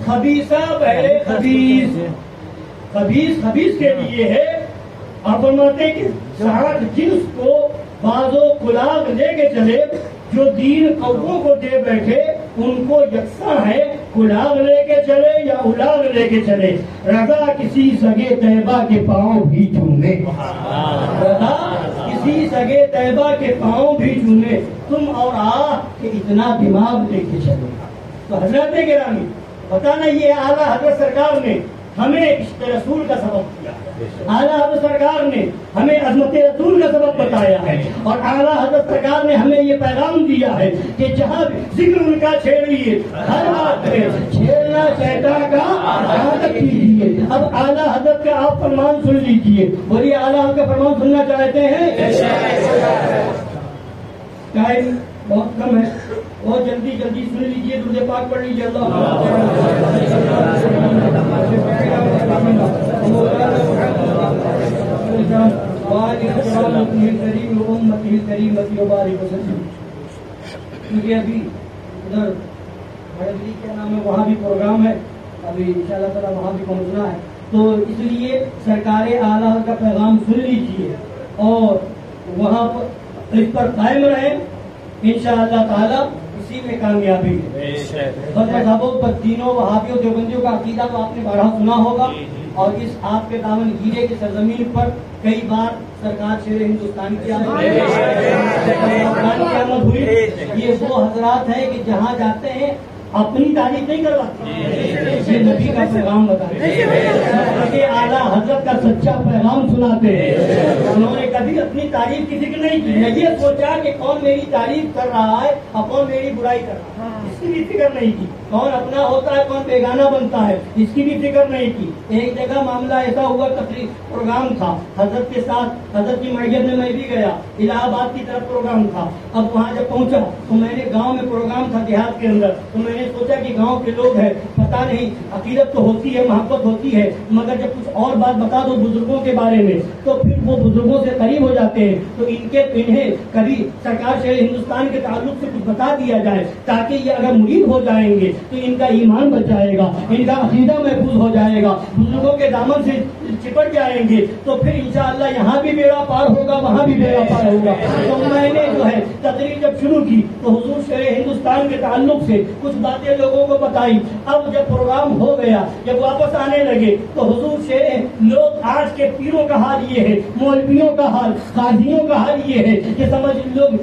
खबीसा बहरे खबीस खबीस। खबीज के लिए है। आप फरमाते कि साठ जिन्स को बाजो गुलाब लेके चले जो दीन कौमों को दे बैठे उनको यकसा है गुलाब लेके चले या उलाग लेके चले। रजा किसी सगे तैबा के पाँव भी चूमे। रजा किसी सगे तैबा के पाँव भी चूमे। तुम और आ कि इतना दिमाग लेके चलो। तो हज़रत गिरामी बताना ये आला हज़रत सरकार ने हमें रसूल का सबक दिया आला हज़रत सरकार ने हमें अजमत रसूल का सबक बताया है और आला हज़रत सरकार ने हमें ये पैगाम दिया है कि जहाँ ज़िक्र उनका छेड़िए हर बात में छेड़ना शैतान का आदत कीजिए। अब आला हज़रत का आप फरमान सुन लीजिए। बोलिए आला हज़रत का फरमान सुनना चाहते हैं? टाइम बहुत कम है। बहुत जल्दी जल्दी सुन लीजिए दूल्हे पाक पढ़ लीजिए क्योंकि अभी उधर क्या नाम है वहाँ भी प्रोग्राम है, अभी इंशाल्लाह ताला वहाँ भी पहुँचना है। तो इसलिए सरकार आला का पैगाम सुन लीजिए और वहाँ पर इस पर कायम रहे, इंशाल्लाह ताला। इसी में कामयाबी है। मजहबों पर तीनों वहाबियों देवबंदियों का अकीदा तो आपने बढ़ा सुना होगा। और इस आपके दामन हीरे की सरजमीन पर कई बार सरकार शेर हिंदुस्तान की आमद हिंदुस्तान की आमद हुई ये वो हजरात है कि जहाँ जाते हैं अपनी तारीफ़ नहीं करवाते नबी का पैगाम बताते आला हज़रत का सच्चा पैगाम सुनाते हैं। उन्होंने कभी अपनी तारीफ़ की ज़िक्र नहीं की नहीं ये सोचा कि कौन मेरी तारीफ़ कर रहा है, और कौन मेरी बुराई कर रहा है। इसकी भी फ़िक्र नहीं की। कौन अपना होता है कौन? बेगाना बनता है। इसकी भी फ़िक्र नहीं की। एक जगह मामला ऐसा हुआ तकरीब प्रोग्राम था। हज़रत के साथ, हज़रत की मैयत में मैं भी गया। इलाहाबाद की तरफ़ प्रोग्राम था। अब वहाँ जब पहुँचा तो मैंने गाँव में प्रोग्राम था देहात के अंदर। तो मैंने सोचा कि गाँव के लोग हैं, पता नहीं, अकीदत तो होती है, मोहब्बत होती है, मगर जब कुछ और बात बता दो बुज़ुर्गों के बारे में तो फिर वो बुज़ुर्गों से करीब हो जाते हैं। तो इनके, इन्हें कभी सरकार से हिंदुस्तान के ताल्लुक से कुछ बता दिया जाए, ताकि ये अगर मुरीद हो जाएँगे तो इनका ईमान बच जाएगा इनका अकीदा महफूज हो जाएगा। बुज़ुर्गों के दामन से चिपट जाएँगे तो फिर इंशाअल्लाह यहाँ भी बेड़ा पार होगा, वहाँ भी बेड़ा पार होगा। तो मैंने जो है तकरीर जब शुरू की तो हजूर शेर हिंदुस्तान के ताल्लुक से कुछ बातें लोगों को बताई। अब जब प्रोग्राम हो गया, जब वापस आने लगे तो हजूर शेर लोग आज के पीरों का हाल ये है, मौलवियों का हाल, काजियों का हाल ये है कि समझ लोग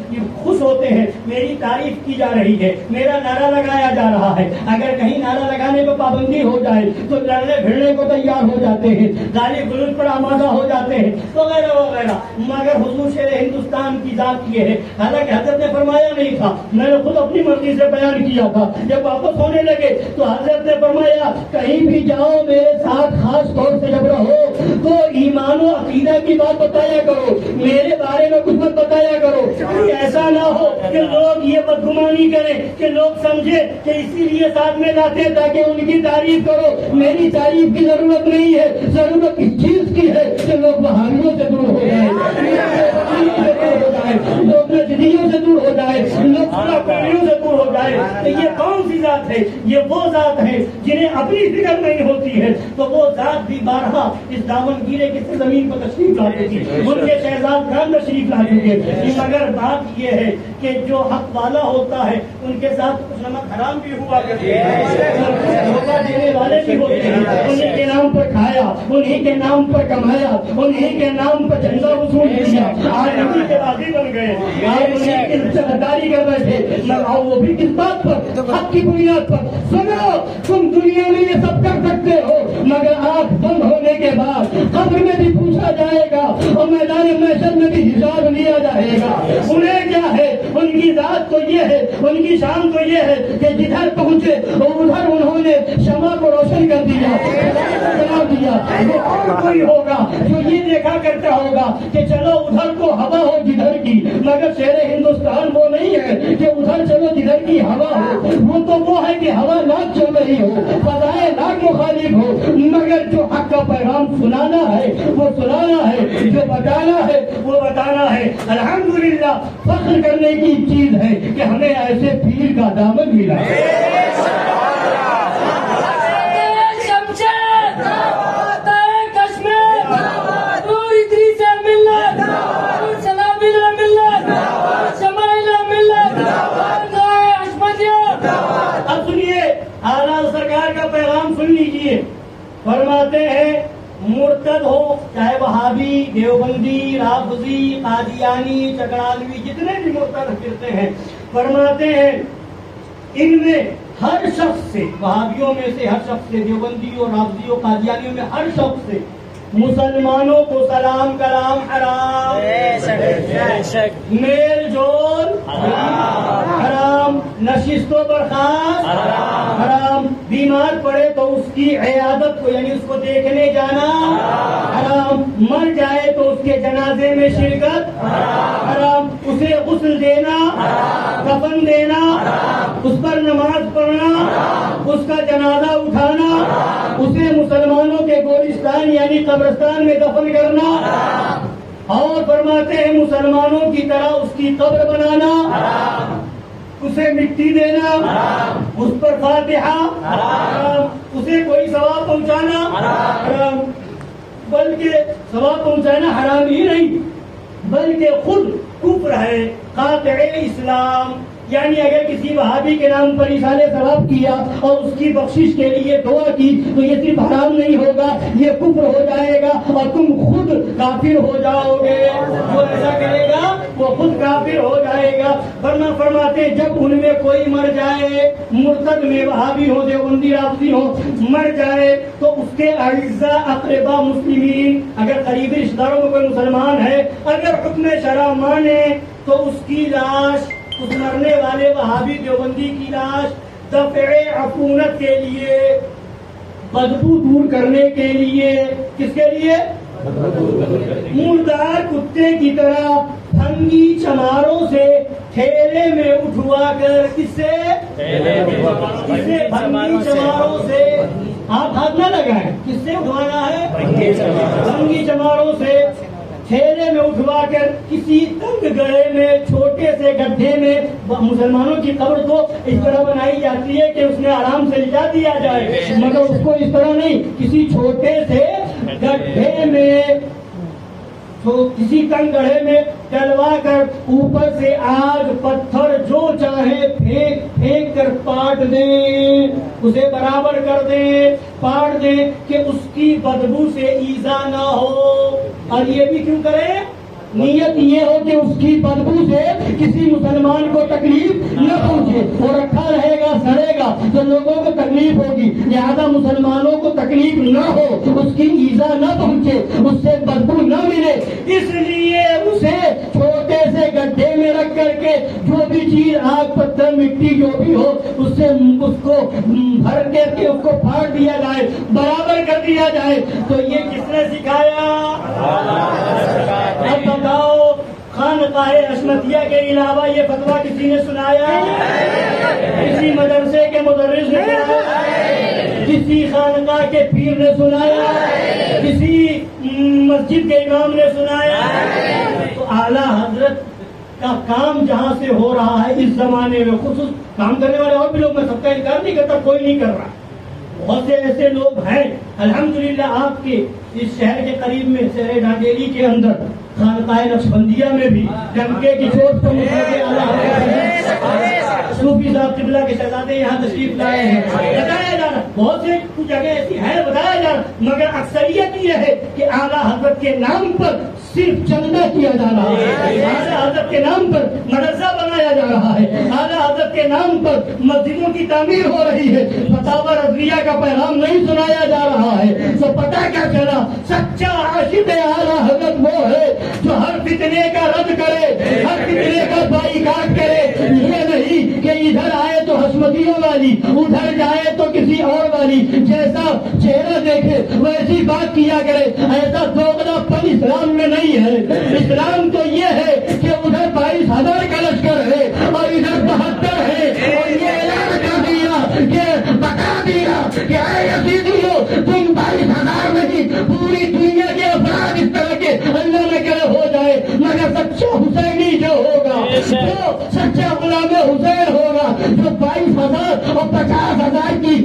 खुश होते हैं, मेरी तारीफ़ की जा रही है, मेरा नारा लगाया जा रहा है। अगर कहीं नारा लगाने पर पाबंदी हो जाए तो लड़ने भिड़ने को तैयार हो जाते हैं। गाली गुलूज पर आमादा हो जाते हैं, वगैरह वगैरह। मगर हुजूर शेर हिंदुस्तान की जात ये है। हालाँकि हज़रत ने फरमाया नहीं था, मैंने खुद अपनी मर्ज़ी से बयान किया था। जब वापस होने लगे तो हज़रत ने फरमाया, कहीं भी जाओ मेरे साथ, खास तौर से जब रहो तो ईमानो अकीदा की बात बताया करो। मेरे बारे में कुछ मत बताया करो। ऐसा ना हो कि लोग ये बदगुमानी करें, कि लोग समझे कि इसीलिए साथ में लाते ताकि उनकी तारीफ़ करो। मेरी तारीफ़ की ज़रूरत नहीं है। ज़रूरत इस चीज़ की है कि लोग बहानियों से दूर हो जाए। लोग नजरियों से दूर हो जाए। लोग खुलापनियों से दूर हो जाए। तो ये कौन सी जात है? ये वो जात है जिन्हें अपनी फ़िक्र नहीं होती है। तो वो जात भी बारहा इस दामन गिरे की ज़मीन पर तशरीफ़ ला चुकी उनके शहजाद खान तशरीफ़ ला चुके मगर बात ये है कि जो हक वाला होता है उनके साथ कुछ नमक हराम भी हुआ करते हैं। धोखा देने वाले भी होते हैं। उन्हीं के नाम पर खाया उन्हीं के नाम पर कमाया, उन्हीं के नाम पर झंडा वसूल किया। आज उन्हीं के बागी बन गए। आज उन्हीं की गद्दारी कर रहे थे आओ वो भी किस बात पर? हक की बुनियाद पर। सुनो, तुम दुनिया में ये सब कर सकते हो, मगर आँख बंद होने के बाद कब्र में भी पूछा जाएगा और मैदान मैशर में भी हिसाब लिया जाएगा। उन्हें क्या है? उनकी रात तो ये है, उनकी शान तो ये है कि जिधर पहुँचे उधर उन्होंने क्षमा को रोशन कर दिया दिया। वो और कोई होगा जो ये देखा करता होगा कि चलो उधर को हवा हो जिधर की मगर शेर हिंदुस्तान वो नहीं है कि उधर चलो जिधर की हवा हो वो तो वो है कि हवा लाख चल रही हो फजाए लाख मुखालिफ हो मगर जो हक का पैगाम सुनाना है, वो सुनाना है जो बताना है वो बताना है अल्हम्दुलिल्लाह, फख्र करने की चीज़ है कि हमें ऐसे पीर का दामन मिला शमशेर आला सरकार का पैगाम सुन लीजिए। फरमाते हैं, मुर्तद हो, चाहे वहाबी, देवबंदी, राफजी, कादियानी चकड़ालवी जितने भी मुर्तद फिरते हैं, फरमाते हैं, इनमें हर शख्स से, वहाबियों में से हर शख्स से देवबंदियों राफजियों कादियानियों में हर शख्स से मुसलमानों को सलाम कलाम हराम। मेल जोल हराम। नशिस्तों पर खास हराम। बीमार पड़े तो उसकी इयादत को, यानी उसको देखने जाना हराम। मर जाए तो उसके जनाजे में शिरकत हराम। उसे गुस्ल देना कफन देना, उस पर नमाज़ पढ़ना, उसका जनाजा उठाना, उसे मुसलमानों के गोलिस्तान, यानी कब्रस्तान में दफन करना और फरमाते हैं मुसलमानों की तरह उसकी कब्र बनाना उसे मिट्टी देना उस पर फातिहा उसे कोई सवाब पहुंचाना हराम। बल्कि सवाब पहुंचाना हराम ही नहीं बल्कि खुद कुफ्र है कातरे इस्लाम। यानी अगर किसी वहाबी के नाम पर इशारे सवाब किया और उसकी बख्शिश के लिए दुआ की तो ये सिर्फ़ हराम नहीं होगा, ये कुफ्र हो जाएगा और तुम खुद काफिर हो जाओगे। जो ऐसा करेगा, वो खुद काफिर हो जाएगा। वरना फरमाते, जब उनमें कोई मर जाए, मुर्तद में वहाबी हो, देवबंदी राफी हो, मर जाए तो उसके अज्जा अकरबा मुस्लिमीन, अगर करीबी रिश्तेदारों में कोई मुसलमान है, अगर हुक्म शरा माने तो उसकी लाश उस मरने वाले वहाबी देवबंदी की लाश दफे अफूनत के लिए, बदबू दूर करने के लिए, किसके लिए? मुर्दार कुत्ते की तरह फंगी चमारों से ठेले में उठवा कर किससे? किससे फंगी चमारों से? आप हाथ न लगाए किससे उठवाना है? फंगी चमारों से। ठेले में उठवा कर किसी तंग गड़े में, छोटे से गड्ढे में मुसलमानों की कब्र को इस तरह बनाई जाती है कि उसने आराम से लिजा दिया जाए। मगर उसको इस तरह नहीं, किसी छोटे से गड्ढे में तो किसी तंग में चलवा कर ऊपर से आग, पत्थर, जो चाहे फेंक फेंक कर पाट दे। उसे बराबर कर दे, पाट दे कि उसकी बदबू से ईजा ना हो। और ये भी क्यों करें? नीयत ये हो कि उसकी बदबू से किसी मुसलमान को तकलीफ़ न पहुँचे। वो रखा रहेगा, सड़ेगा तो लोगों को तकलीफ़ होगी। लिहाजा मुसलमानों को तकलीफ़ न हो, उसकी ईजा न पहुँचे, उससे बदबू न मिले। इसलिए उसे छोटे से गड्ढे में रख करके जो भी चीज़ आग, पत्थर, मिट्टी, जो भी हो, उससे, उसको भर करके उसको फाड़ दिया जाए, बराबर कर दिया जाए। तो ये किसने सिखाया? अब बताओ, खान काहे अशमतिया के अलावा ये फतवा किसी ने सुनाया? किसी मदरसे के मुदर्रिस ने किसी खानका के पीर ने सुनाया? किसी मस्जिद के इमाम ने सुनाया? आला हज़रत का काम जहाँ से हो रहा है इस जमाने में खुद काम करने वाले और भी लोग, मैं सबका इनकार नहीं करता, कोई नहीं कर रहा। बहुत से ऐसे लोग हैं, अल्हम्दुलिल्लाह, आपके इस शहर के करीब में, शहर डांडेली के अंदर, खानकाय नक्शबंदिया में भी डंके की चोट पर सूफी साहब तिबला के शहजादे यहाँ तशरीफ़ लाए हैं। बताया जा रहा, बहुत से कुछ जगह ऐसी है, बताया जा रहा, मगर अक्सरियत यह है कि आला हज़रत के नाम पर सिर्फ़ चंदा किया जा रहा है। आला हज़रत के नाम पर मदरसा बनाया जा रहा है। आला हज़रत के नाम पर मस्जिदों की तामीर हो रही है। फतावा रजविया का पैगाम नहीं सुनाया जा रहा है। तो पता क्या चला? सच्चा आशिक आला हज़रत वो है जो हर फितने का रद्द करे हर फितने का बाईकाट करे। ये नहीं कि इधर तो वाली, उधर जाए तो किसी और वाली। जैसा चेहरा देखे, वैसी बात किया करे। ऐसा दोगलापन इस्लाम में नहीं है। इस्लाम तो ये है कि उधर बाईस हज़ार का लश्कर है और इधर बहत्तर है। और ये ऐलान कर दिया कि, बता दिया कि आए यजीदियों तुम बाईस हज़ार नहीं, पूरी दुनिया के अपराध इस तरह के अल्लाह न करे हो जाए। मगर सच्चा हुसैनी जो होगा जो सच्चा गुलाम हुसैन होगा। जो बाईस हज़ार और पचास हज़ार की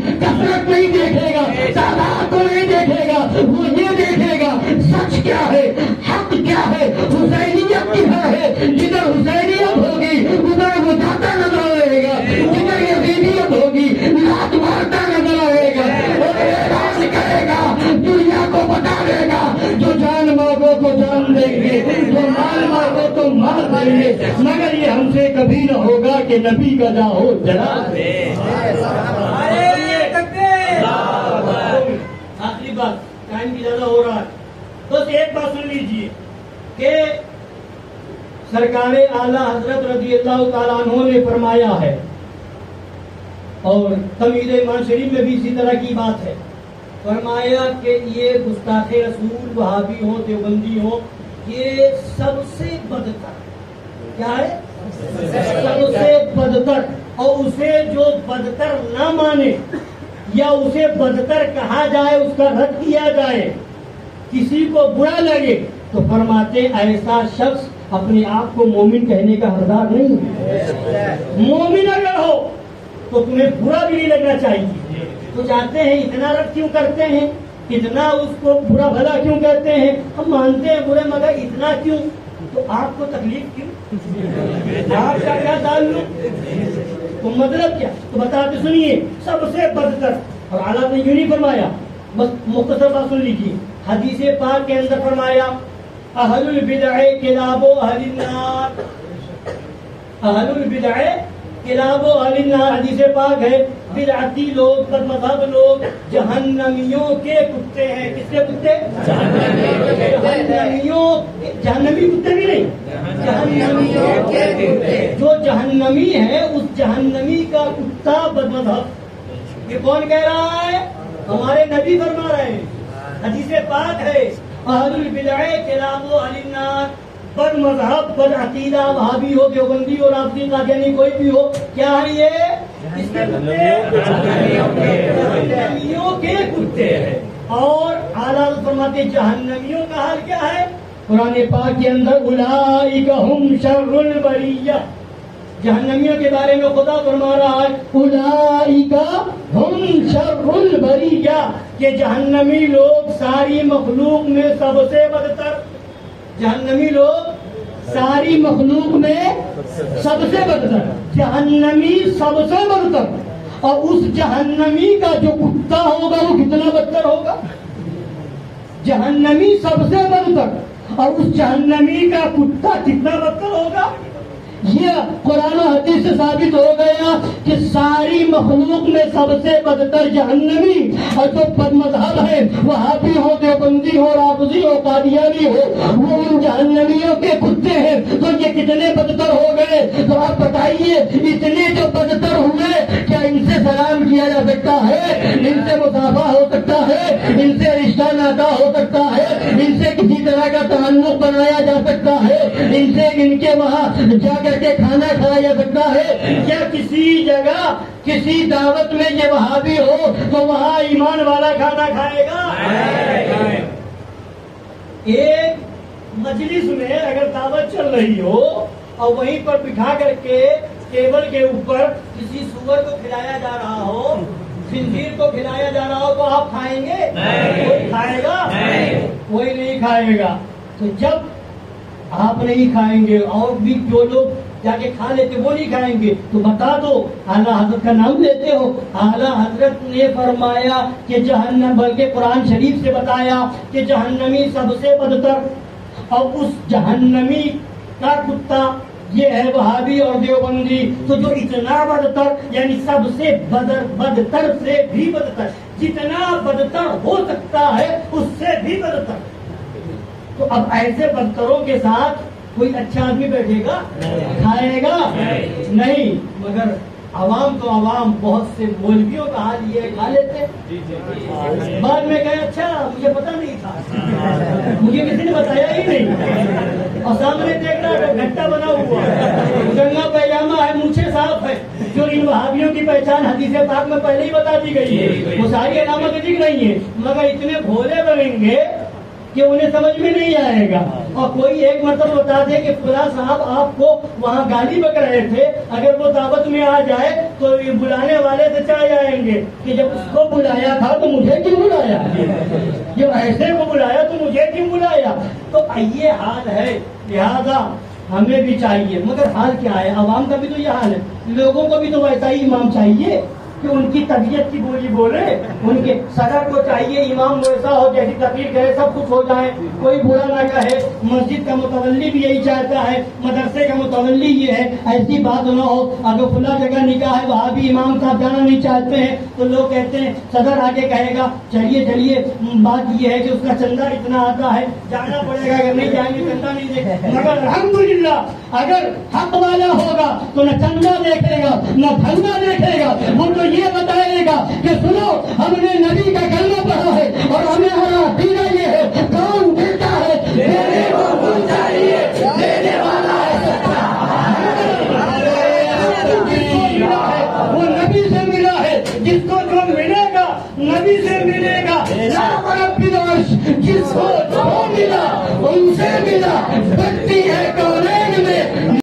तो मगर ये हमसे कभी न होगा कि नबी का जाओ हो दे आखिरी बात टाइम भी ज़्यादा हो रहा है। बस एक बात सुन लीजिए कि सरकार आला हज़रत रज़ी अल्लाह तआला ने फरमाया है, और तमीद ईमान शरीफ में भी इसी तरह की बात है। फरमाया कि ये गुस्ताख रसूल, वहाबी हो, देवबंदी हो, ये सबसे बदतर क्या है? सबसे बदतर। और उसे जो बदतर ना माने, या उसे बदतर कहा जाए, उसका रद्द किया जाए, किसी को बुरा लगे तो फरमाते, ऐसा शख्स अपने आप को मोमिन कहने का हकदार नहीं मोमिन अगर हो तो तुम्हें बुरा भी नहीं लगना चाहिए। तो जाते हैं, इतना रख क्यों करते हैं? इतना उसको बुरा भला क्यों कहते हैं? हम मानते हैं बुरे, मगर इतना क्यों? तो आपको तकलीफ़ क्यों? आपका क्या ताल्लुक तो मतलब क्या? तो बताते सुनिए, सबसे बदतर, और आला ने यू नहीं फरमाया, बस मुख्तर बात सुन लीजिए। हदीस पाक के अंदर फरमाया, अहलुल बिदअ किलाबो अहलिन्नार। अहलुल बिदअ किलाबो हदीस पाक है। बिदअती लोग, बदमज़हब लोग, जहन्नमियों के कुत्ते हैं। किसके कुत्ते? जहन्नमियों जहन्नमी कुत्ते भी नहीं। जहन्नमियों के कुत्ते। जो जहन्नमी है, उस जहन्नमी का कुत्ता बदमज़हब। ये कौन कह रहा है? हमारे नबी फरमा रहे हैं। हदीस पाक है। अहलुल बिदअ किलाबो अहलिन्नार बद मज़हब बद अकीदा भाभी हो, देवबंदी हो राफी कादियानी कोई भी हो, क्या है ये? जहन्नमियों के कुत्ते हैं। और आला फरमाते, जहन्नमियों का हाल क्या है? कुरान पाक के अंदर उलाइका हुम शर्रुल बरिया। जहन्नमियों के बारे में खुदा फरमा रहा है, उलाइका हुम शर्रुल बरिया। ये जहन्नमी लोग सारी मखलूक में सबसे बदतर जहन्नमी लोग सारी मखलूक में सबसे बदतर। जहन्नमी सबसे बदतर। और उस जहन्नमी का जो कुत्ता होगा, वो कितना बदतर होगा? जहन्नमी सबसे बदतर। और उस जहन्नमी का कुत्ता कितना बदतर होगा? ये कुरान हदीस से साबित हो गया कि सारी मखलूक में सबसे बदतर जहन्नमी और जो बदमजहब है, वहाँ भी हो, देवबंदी हो राबजी हो, कादियानी हो, वो उन जहन्नमियों के कुत्ते हैं तो ये कितने बदतर हो गए। तो आप बताइए, इतने जो बदतर हुए, क्या इनसे सलाम किया जा सकता है? इनसे मुसाफा हो सकता है? इनसे रिश्ता नाता हो सकता है? इनसे किसी तरह का तमन्नुक बनाया जा सकता है? इनसे इनके वहाँ जाकर के खाना खाया जा सकता है क्या किसी जगह किसी दावत में जब भी हो तो वहाँ ईमान वाला खाना खाएगा? एक मजलिस में अगर दावत चल रही हो और वहीं पर बिठा करके टेबल के ऊपर किसी सुअर को खिलाया जा रहा हो खिंजीर को खिलाया जा रहा हो तो आप खाएँगे? कोई खाएगा? कोई नहीं खाएगा। तो जब आप नहीं खाएँगे, और भी जो लोग जाके खा लेते वो नहीं खाएँगे। तो बता दो आला हज़रत का नाम लेते हो? आला हज़रत ने फरमाया कि जहन्नम, बल्कि कुरान शरीफ से बताया कि जहन्नमी सबसे बदतर और उस जहन्नमी का कुत्ता ये है वहाबी और देवबंदी। तो जो इतना बदतर, यानी सबसे बदर, बदतर से भी बदतर, जितना बदतर हो सकता है, उससे भी बदतर। तो अब ऐसे बदतरों के साथ कोई अच्छा आदमी बैठेगा? खाएगा? नहीं। नहीं। मगर आवाम तो आवाम बहुत से मौलवियों का हाल ये खा लेते। बाद में गए अच्छा मुझे पता नहीं था। मुझे किसी ने बताया ही नहीं। और सामने देख रहा है घट्टा बना हुआ गंगा पैजामा है मुझे साफ़ है। जो इन वहाबियों की पहचान हदीस पाक में पहले ही बता दी गई है। वो सारी अलामत दिख रही है मगर इतने भोले बनेंगे कि उन्हें समझ में नहीं आएगा। और कोई एक मतलब बता दे कि फुला साहब आपको वहाँ गाली बक रहे थे। अगर वो दावत में आ जाए तो ये बुलाने वाले से चाह जाएँगे कि जब उसको बुलाया था तो मुझे क्यों बुलाया? जब ऐसे को बुलाया तो मुझे क्यों बुलाया? तो ये हाल है। लिहाजा हमें भी चाहिए। मगर हाल क्या है? आवाम का भी तो ये हाल है। लोगों को भी तो वैसा ही इमाम चाहिए। कि उनकी तबीयत की बोली बोले, उनके सदर को चाहिए इमाम वैसा हो, जैसी तकलीफ़ करे, सब कुछ हो जाए। कोई बुरा ना कहे। मस्जिद का मुतवली भी यही चाहता है। मदरसे का मुतवली ये है। ऐसी बात ना हो। अगर खुला जगह निकाह है, वहाँ भी इमाम साहब जाना नहीं चाहते हैं। तो लोग कहते हैं, सदर आगे कहेगा, चलिए चलिए। बात ये है कि उसका चंदा इतना आता है। जाना पड़ेगा। अगर नहीं जाएँगे, चंदा नहीं देखेगा मगर अलहमदुलिल्लाह, अगर हक वाला होगा तो न चंदा देखेगा, न धंधा देखेगा। वो तो ये बताएगा कि सुनो हमने नबी का कलमा पढ़ा है और हमें हमारा दीना ये है। कौन देता है। देने को देने वाला है। वो नबी से मिला है। जिसको जो मिलेगा नबी से मिलेगा। जिसको जो मिला उनसे मिला। व्यक्ति है कौन